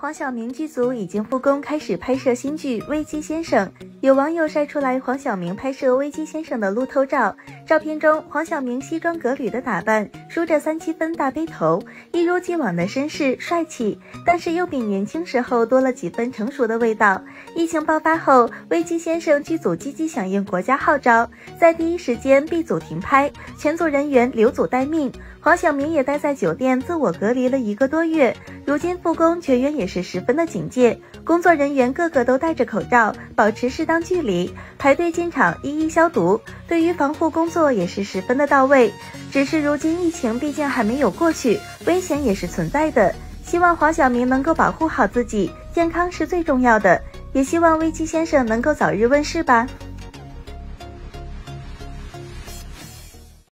黄晓明剧组已经复工，开始拍摄新剧《危机先生》。有网友晒出来黄晓明拍摄《危机先生》的路透照，照片中黄晓明西装革履的打扮，梳着三七分大背头，一如既往的绅士帅气，但是又比年轻时候多了几分成熟的味道。疫情爆发后，《危机先生》剧组积极响应国家号召，在第一时间 B 组停拍，全组人员留组待命。黄晓明也待在酒店自我隔离了一个多月，如今复工，全员也是十分的警戒，工作人员个个都戴着口罩，保持适当距离，排队进场一一消毒，对于防护工作也是十分的到位。只是如今疫情毕竟还没有过去，危险也是存在的，希望黄晓明能够保护好自己，健康是最重要的，也希望危机先生能够早日问世吧。